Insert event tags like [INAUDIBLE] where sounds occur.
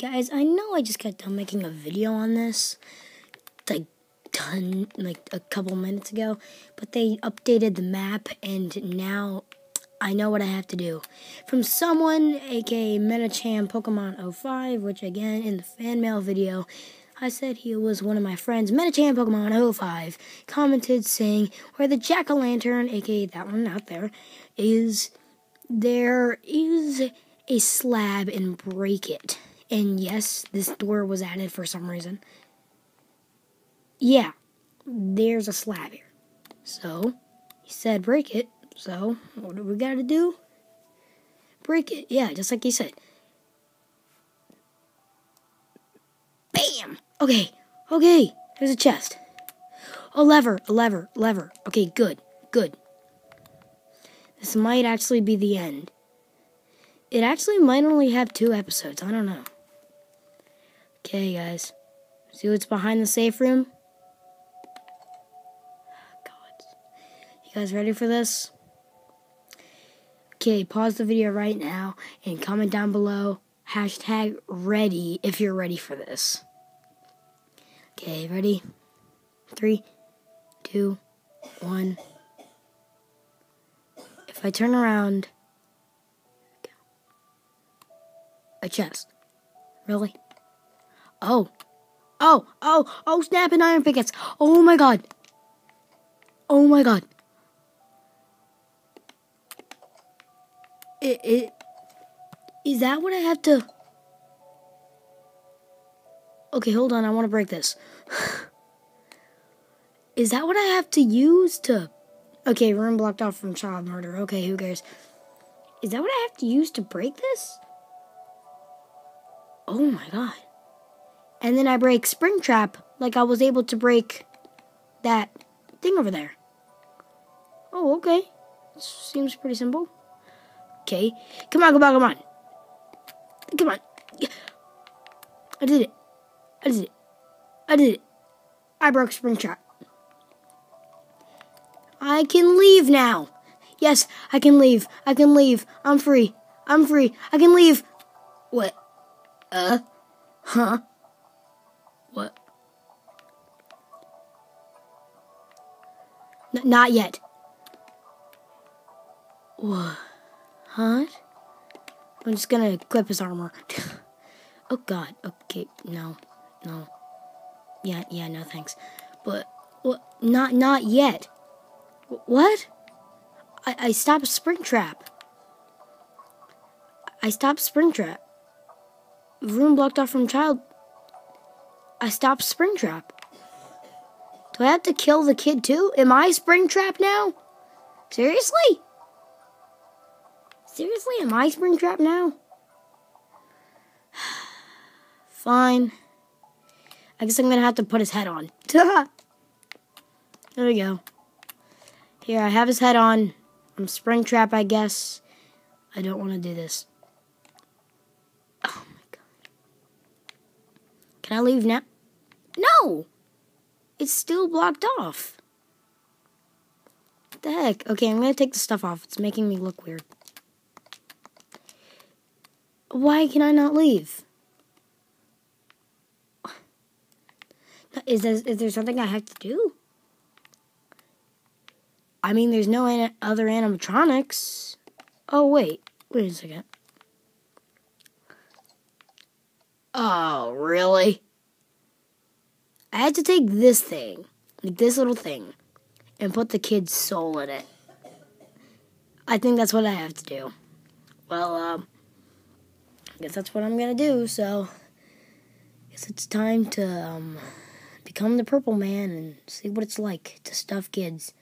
Guys, I know I just got done making a video on this, like done like a couple minutes ago, but they updated the map and now I know what I have to do. From someone, aka Metacham Pokemon 05, which again in the fan mail video, I said he was one of my friends, Metacham Pokemon 05, commented saying where the Jack o' Lantern, aka that one out there, is there is a slab and break it. And yes, this door was added for some reason. Yeah, there's a slab here. So, he said break it. So, what do we gotta do? Break it. Yeah, just like he said. Bam! Okay, okay, there's a chest. A lever, a lever, lever. Okay, good, good. This might actually be the end. It actually might only have two episodes. I don't know. Okay, guys. See what's behind the safe room? God. You guys ready for this? Okay, pause the video right now and comment down below hashtag ready if you're ready for this. Okay, ready? Three, two, one. If I turn around, a chest. Really? Oh. Oh, oh, oh, snap and iron pickaxe. Oh my god. Oh my god. It, it, is that what I have to... Okay, hold on, I want to break this. [LAUGHS] is that what I have to use to... Okay, room blocked off from child murder. Okay, who cares? Is that what I have to use to break this? Oh my god and then I break Springtrap like I was able to break that thing over there. Oh, okay. Seems pretty simple. Okay. Come on, come on, come on. Come on. I did it. I did it. I did it. I broke Springtrap. I can leave now. Yes, I can leave. I can leave. I'm free. I'm free. I can leave. What? Uh? Huh? What? N not yet. What? Huh? I'm just gonna equip his armor. [LAUGHS] oh god. Okay, no. No. Yeah, yeah, no thanks. But what not not yet. What? I I stopped Springtrap. I stopped Springtrap. Room blocked off from child I stopped Springtrap. Do I have to kill the kid too? Am I Springtrap now? Seriously? Seriously, am I Springtrap now? [SIGHS] Fine. I guess I'm gonna have to put his head on. [LAUGHS] there we go. Here, I have his head on. I'm Springtrap, I guess. I don't want to do this. Oh my god. Can I leave now? No! It's still blocked off. What the heck? Okay, I'm gonna take the stuff off. It's making me look weird. Why can I not leave? Is there, is there something I have to do? I mean, there's no an other animatronics. Oh, wait. Wait a second. Oh, really? I had to take this thing, like this little thing, and put the kid's soul in it. I think that's what I have to do. Well, um, I guess that's what I'm gonna do, so I guess it's time to um, become the purple man and see what it's like to stuff kids.